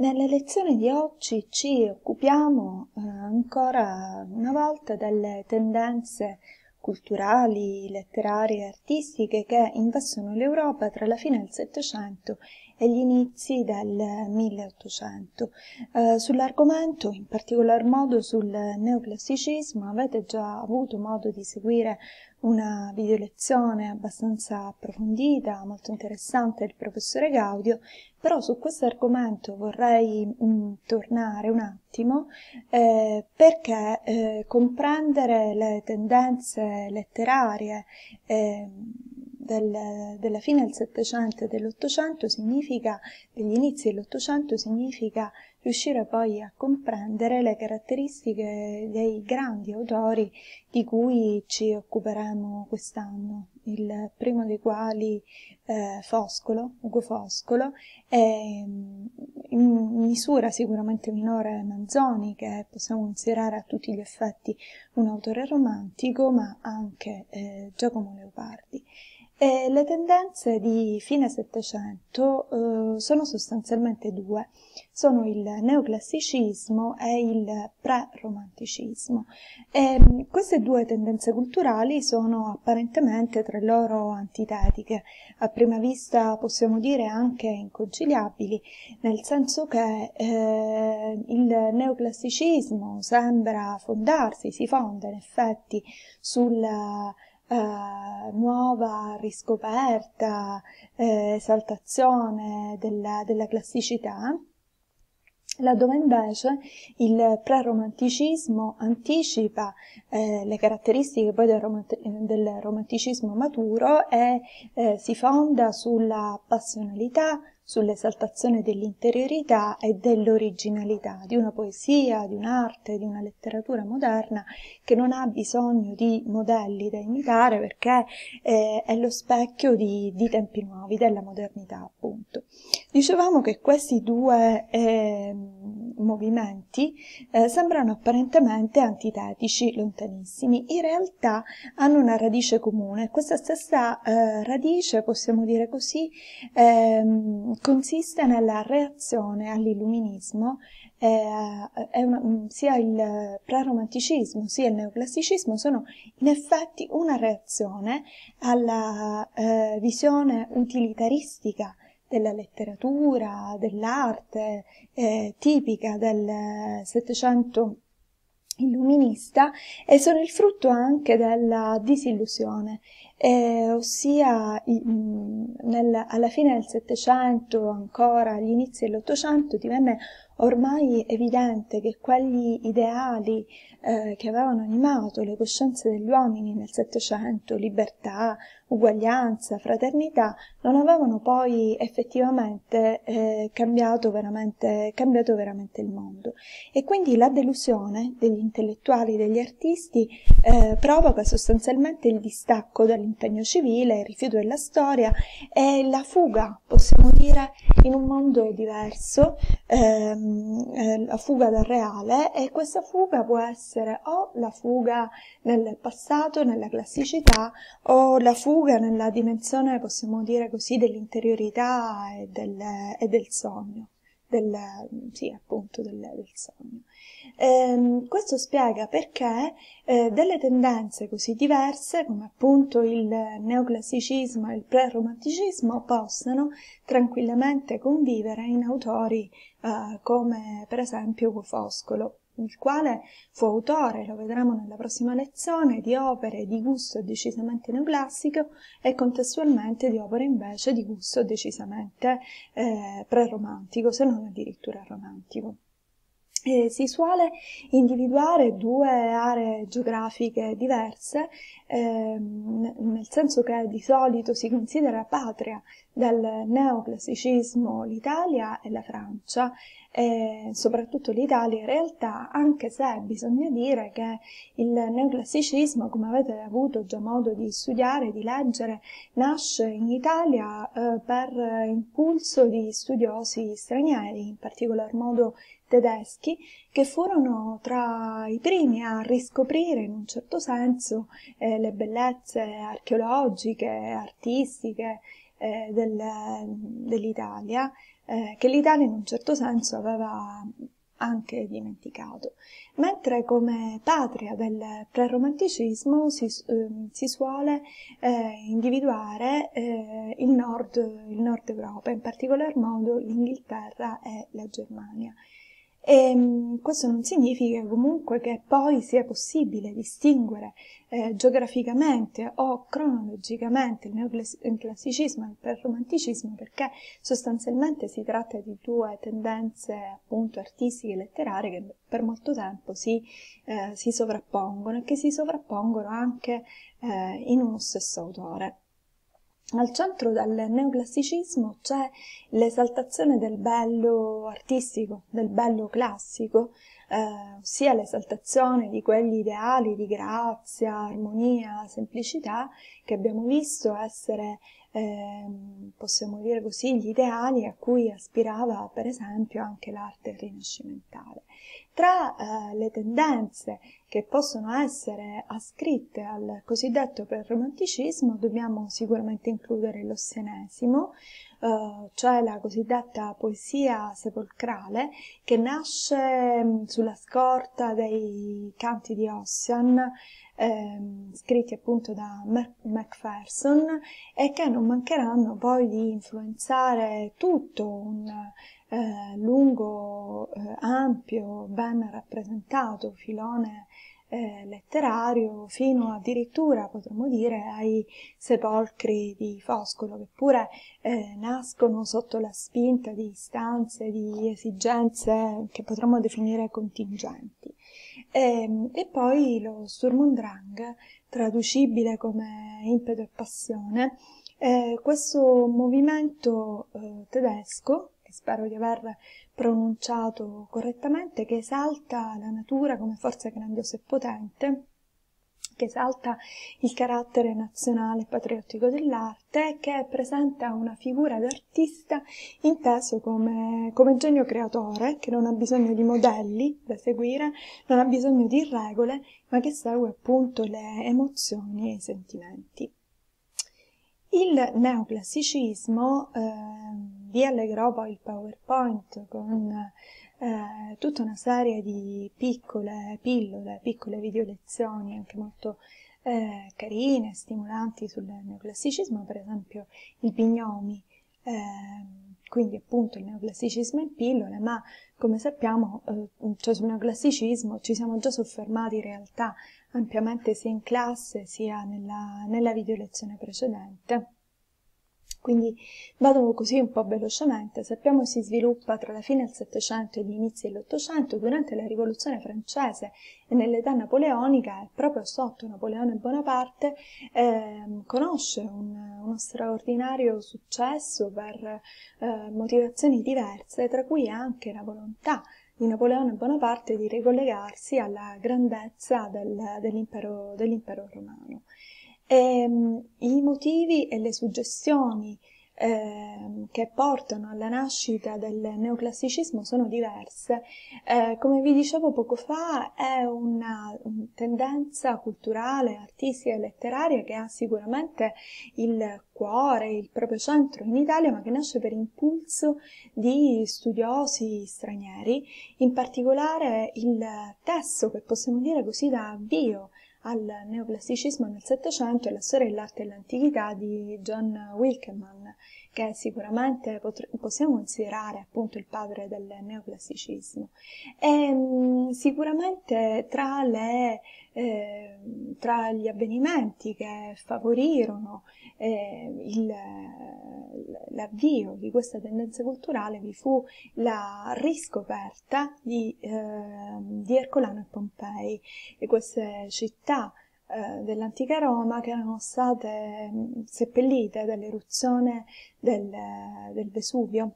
Nella lezione di oggi ci occupiamo eh, ancora una volta delle tendenze culturali, letterarie e artistiche che investono l'Europa tra la fine del Settecento e gli inizi del 1800. Eh, sull'argomento, in particolar modo sul neoclassicismo, avete già avuto modo di seguire una video lezione abbastanza approfondita, molto interessante del professore Gaudio, però su questo argomento vorrei mh, mm, tornare un attimo eh, perché eh, comprendere le tendenze letterarie eh, del, della fine del Settecento e dell'Ottocento significa, degli inizi dell'Ottocento significa riuscire poi a comprendere le caratteristiche dei grandi autori di cui ci occuperemo quest'anno, il primo dei quali eh, Foscolo, Ugo Foscolo, e in misura sicuramente minore Manzoni, che possiamo considerare a tutti gli effetti un autore romantico, ma anche eh, Giacomo Leopardi. E le tendenze di fine Settecento eh, sono sostanzialmente due, sono il neoclassicismo e il pre-romanticismo. Mm, queste due tendenze culturali sono apparentemente tra loro antitetiche, a prima vista possiamo dire anche inconciliabili, nel senso che eh, il neoclassicismo sembra fondarsi, si fonda in effetti sulla eh, nuova riscoperta, eh, esaltazione della, della classicità, laddove invece il preromanticismo anticipa eh, le caratteristiche poi del, romant- del romanticismo maturo e eh, si fonda sulla passionalità, sull'esaltazione dell'interiorità e dell'originalità di una poesia, di un'arte, di una letteratura moderna che non ha bisogno di modelli da imitare perché eh, è lo specchio di, di, tempi nuovi, della modernità appunto. Dicevamo che questi due eh, movimenti eh, sembrano apparentemente antitetici, lontanissimi, in realtà hanno una radice comune. Questa stessa eh, radice, possiamo dire così, ehm, consiste nella reazione all'illuminismo, eh, una, mm, sia il preromanticismo sia il neoclassicismo sono in effetti una reazione alla eh, visione utilitaristica della letteratura, dell'arte eh, tipica del Settecento illuminista e sono il frutto anche della disillusione, eh, ossia nel, alla fine del Settecento, ancora agli inizi dell'Ottocento, divenne ormai evidente che quegli ideali eh, che avevano animato le coscienze degli uomini nel Settecento, libertà, uguaglianza, fraternità, non avevano poi effettivamente eh, cambiato, veramente, cambiato veramente il mondo. E quindi la delusione degli intellettuali, degli artisti, eh, provoca sostanzialmente il distacco dall'impegno civile, il rifiuto della storia e la fuga, possiamo dire, in un mondo diverso, ehm, eh, la fuga dal reale e questa fuga può essere o la fuga nel passato, nella classicità, o la fuga nella dimensione, possiamo dire così, dell'interiorità e del, e del sogno, del, sì, appunto, del, del sogno. Eh, questo spiega perché eh, delle tendenze così diverse, come appunto il neoclassicismo e il preromanticismo, possano tranquillamente convivere in autori eh, come per esempio Foscolo il quale fu autore, lo vedremo nella prossima lezione, di opere di gusto decisamente neoclassico e contestualmente di opere invece di gusto decisamente eh, preromantico, se non addirittura romantico. E si suole individuare due aree geografiche diverse, ehm, nel senso che di solito si considera patria del neoclassicismo l'Italia e la Francia, e soprattutto l'Italia in realtà, anche se bisogna dire che il neoclassicismo, come avete avuto già modo di studiare, di leggere, nasce in Italia eh, per impulso di studiosi stranieri, in particolar modo tedeschi che furono tra i primi a riscoprire in un certo senso eh, le bellezze archeologiche, artistiche eh, del, dell'Italia eh, che l'Italia in un certo senso aveva anche dimenticato, mentre come patria del preromanticismo si, eh, si suole eh, individuare eh, il, nord, il nord Europa, in particolar modo l'Inghilterra e la Germania. E ehm, questo non significa comunque che poi sia possibile distinguere eh, geograficamente o cronologicamente il neoclassicismo e il preromanticismo perché sostanzialmente si tratta di due tendenze appunto artistiche e letterarie che per molto tempo si, eh, si sovrappongono e che si sovrappongono anche eh, in uno stesso autore. Al centro del neoclassicismo c'è l'esaltazione del bello artistico, del bello classico, eh, ossia l'esaltazione di quegli ideali di grazia, armonia, semplicità che abbiamo visto essere, eh, possiamo dire così, gli ideali a cui aspirava per esempio anche l'arte rinascimentale. Tra eh, le tendenze che possono essere ascritte al cosiddetto preromanticismo dobbiamo sicuramente includere l'ossianesimo, eh, cioè la cosiddetta poesia sepolcrale che nasce mh, sulla scorta dei canti di Ossian ehm, scritti appunto da Macpherson e che non mancheranno poi di influenzare tutto un eh, lungo, eh, ampio, ben rappresentato filone eh, letterario fino addirittura potremmo dire ai sepolcri di Foscolo che pure eh, nascono sotto la spinta di istanze, di esigenze che potremmo definire contingenti. E, ehm, e poi lo Sturm und Drang, traducibile come impeto e passione, eh, questo movimento eh, tedesco che spero di aver pronunciato correttamente, che esalta la natura come forza grandiosa e potente, che esalta il carattere nazionale e patriottico dell'arte, che presenta una figura d'artista inteso come, come genio creatore, che non ha bisogno di modelli da seguire, non ha bisogno di regole, ma che segue appunto le emozioni e i sentimenti. Il neoclassicismo, eh, vi allegherò poi il PowerPoint con eh, tutta una serie di piccole pillole, piccole video lezioni anche molto eh, carine, stimolanti sul neoclassicismo, per esempio il Bignomi, eh, quindi appunto il neoclassicismo in pillole, ma come sappiamo, eh, cioè sul neoclassicismo ci siamo già soffermati in realtà ampiamente sia in classe sia nella, nella video lezione precedente. Quindi vado così un po' velocemente. Sappiamo si sviluppa tra la fine del Settecento e gli inizi dell'Ottocento durante la Rivoluzione francese e nell'età napoleonica proprio sotto Napoleone Bonaparte eh, conosce un, uno straordinario successo per eh, motivazioni diverse, tra cui anche la volontà di Napoleone Bonaparte di ricollegarsi alla grandezza del, dell'impero, dell'impero romano. E, ehm, I motivi e le suggestioni eh, che portano alla nascita del neoclassicismo sono diverse. Eh, come vi dicevo poco fa, è una, tendenza culturale, artistica e letteraria che ha sicuramente il cuore, il proprio centro in Italia, ma che nasce per impulso di studiosi stranieri, in particolare il testo che possiamo dire così da avvio al neoclassicismo nel Settecento e la storia dell'arte e dell'antichità di John Wilkeman, che sicuramente possiamo considerare appunto il padre del neoclassicismo. E, mh, sicuramente tra, le, eh, tra, gli avvenimenti che favorirono eh, il, l'avvio di questa tendenza culturale vi fu la riscoperta di, eh, di Ercolano e Pompei, e queste città eh, dell'antica Roma che erano state mh, seppellite dall'eruzione del, del Vesuvio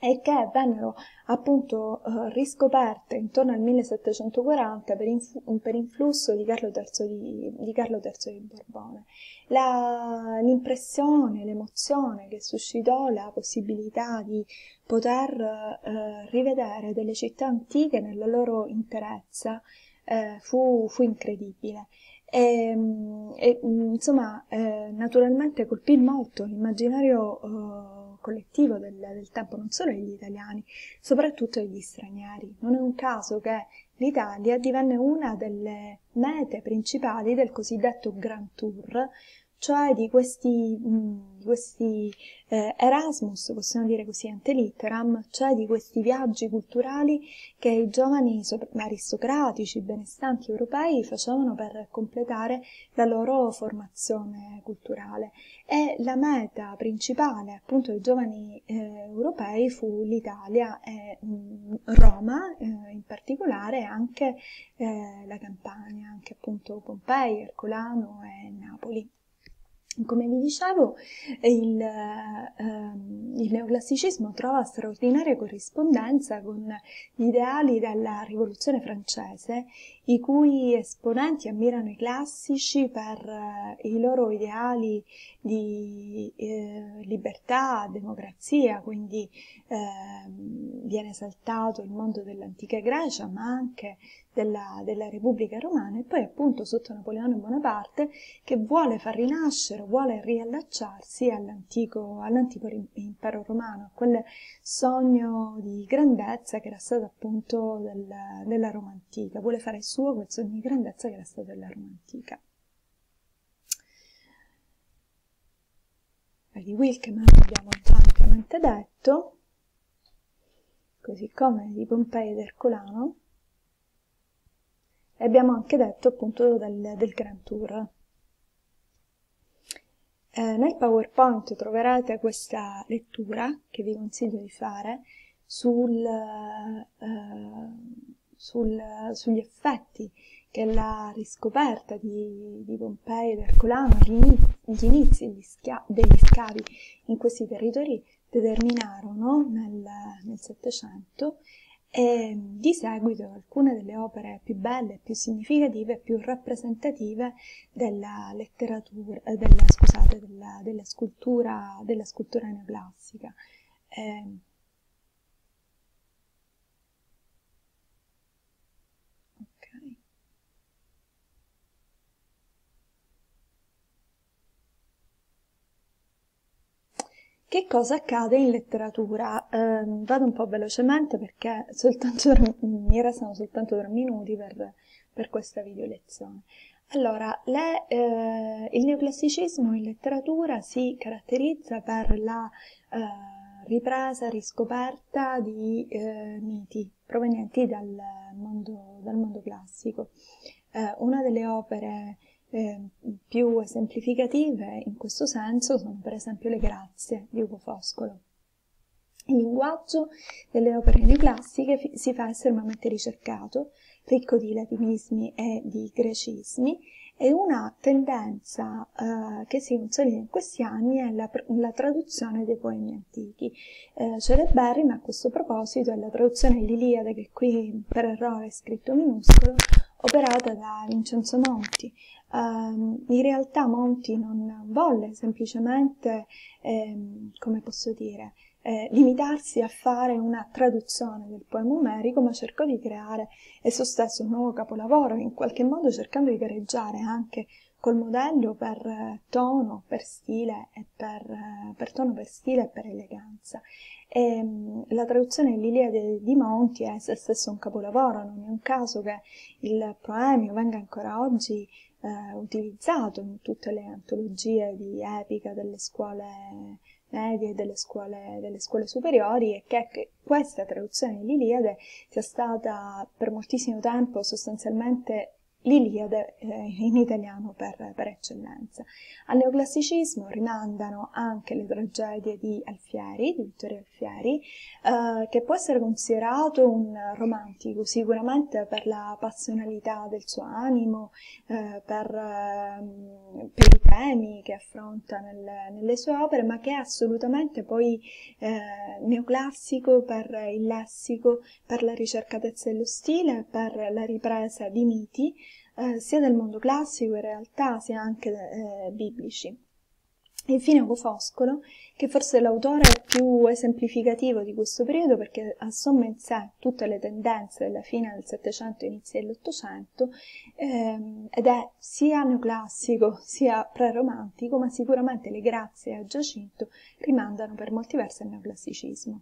e che vennero appunto eh, riscoperte intorno al 1740 per, inf- per influsso di Carlo III di, di, Carlo III di Borbone. La, l'impressione, l'emozione che suscitò la possibilità di poter eh, rivedere delle città antiche nella loro interezza eh, fu, fu incredibile e, e insomma eh, naturalmente colpì molto l'immaginario eh, collettivo del, del, tempo, non solo degli italiani, soprattutto degli stranieri. Non è un caso che l'Italia divenne una delle mete principali del cosiddetto Grand Tour, cioè di questi, mh, questi eh, Erasmus, possiamo dire così ante litteram, cioè di questi viaggi culturali che i giovani aristocratici, benestanti europei facevano per completare la loro formazione culturale. E la meta principale appunto dei giovani eh, europei fu l'Italia e mh, Roma eh, in particolare anche eh, la Campania, anche appunto Pompei, Ercolano e Napoli. Come vi dicevo, il, ehm, il, neoclassicismo trova straordinaria corrispondenza con gli ideali della rivoluzione francese, i cui esponenti ammirano i classici per eh, i loro ideali di eh, libertà, democrazia, quindi eh, viene esaltato il mondo dell'antica Grecia, ma anche della, della, Repubblica Romana e poi appunto sotto Napoleone Bonaparte che vuole far rinascere, vuole riallacciarsi all'antico, all'antico impero romano, a quel sogno di grandezza che era stato appunto del, della Roma antica, vuole fare suo quel sogno di grandezza che era stato della Roma antica. Di Wilkeman abbiamo ampiamente detto, così come di Pompei ed Ercolano, e abbiamo anche detto appunto del, del Grand Tour. Eh, nel PowerPoint troverete questa lettura che vi consiglio di fare sul, eh, sul, sugli effetti che la riscoperta di, di Pompei ed Ercolano, gli inizi, gli schia- degli scavi in questi territori determinarono nel Settecento e di seguito alcune delle opere più belle, più significative e più rappresentative della letteratura, eh, della, scusate, della, della, scultura, della scultura neoclassica. Eh, Che cosa accade in letteratura? Eh, vado un po' velocemente perché soltanto, mi restano soltanto tre minuti per, per questa video lezione. Allora, le, eh, il neoclassicismo in letteratura si caratterizza per la eh, ripresa, riscoperta di eh, miti provenienti dal mondo, dal mondo classico. Eh, una delle opere eh, più esemplificative in questo senso sono per esempio le grazie di Ugo Foscolo. Il linguaggio delle opere neoclassiche si fa estremamente ricercato, ricco di latinismi e di grecismi, e una tendenza eh, che si consolida in questi anni è la, la traduzione dei poemi antichi. Eh, celeberrima a questo proposito è la traduzione dell'Iliade, che qui per errore è scritto minuscolo, operata da Vincenzo Monti. Um, in realtà Monti non volle semplicemente, ehm, come posso dire, eh, limitarsi a fare una traduzione del poema omerico, ma cercò di creare esso stesso un nuovo capolavoro, in qualche modo cercando di gareggiare anche col modello per eh, tono, per stile e per, eh, per, tono, per stile e per eleganza. E, ehm, la traduzione dell'Iliade di Monti è se stesso un capolavoro, non è un caso che il poemio venga ancora oggi eh, utilizzato in tutte le antologie di epica delle scuole medie delle scuole, delle scuole superiori e che, che questa traduzione dell'Iliade sia stata per moltissimo tempo sostanzialmente l'Iliade eh, in italiano per, per, eccellenza. Al neoclassicismo rimandano anche le tragedie di Alfieri, di Vittorio Alfieri, eh, che può essere considerato un romantico sicuramente per la passionalità del suo animo, eh, per, ehm, per, i temi che affronta nel, nelle sue opere, ma che è assolutamente poi eh, neoclassico per il lessico, per la ricercatezza dello stile, per la ripresa di miti, eh, sia del mondo classico in realtà sia anche eh, biblici. Infine Ugo Foscolo, che forse è l'autore più esemplificativo di questo periodo perché assomma in sé tutte le tendenze della fine del Settecento e inizio dell'Ottocento ehm, ed è sia neoclassico sia preromantico, ma sicuramente le grazie a Giacinto rimandano per molti versi al neoclassicismo.